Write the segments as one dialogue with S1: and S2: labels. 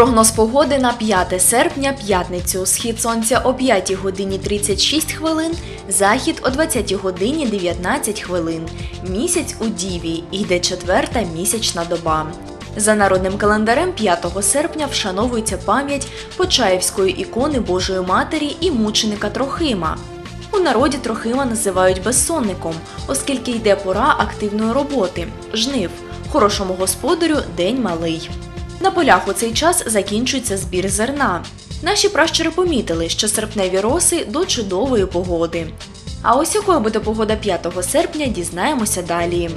S1: Прогноз погоди на 5 серпня, п'ятницю. Схід сонця о 5 годині 36 хвилин, захід о 20 годині 19 хвилин. Місяць у Діві, йде четверта місячна доба. За народним календарем 5 серпня вшановується пам'ять Почаївської ікони Божої Матері і мученика Трохима. У народі Трохима називають безсонником, оскільки йде пора активної роботи жнив. Хорошому господарю день малий. На полях у цей час закінчується збір зерна. Наші пращури помітили, що серпневі роси до чудової погоди. А ось якою буде погода 5 серпня, дізнаємося далі.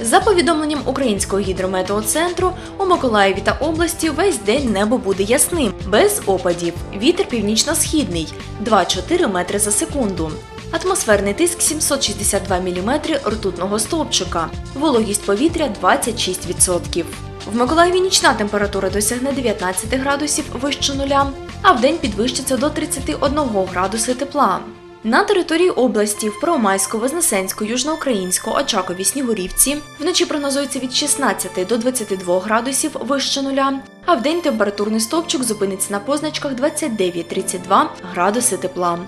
S1: За повідомленням Українського гідрометеоцентру, у Миколаєві та області весь день небо буде ясним, без опадів. Вітер північно-східний 2-4 метри за секунду. Атмосферний тиск 762 мм ртутного стовпчика. Вологість повітря 26%. В Миколаєві нічна температура досягне 19 градусів вище нуля, а вдень підвищиться до 31 градуси тепла. На території області в Первомайську, Вознесенську, Южноукраїнську, Очакові, Снігурівці вночі прогнозується від 16 до 22 градусів вище нуля, а вдень температурний стовпчик зупиниться на позначках 29-32 градуси тепла.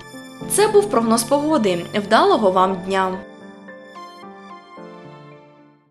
S1: Це був прогноз погоди. Вдалого вам дня!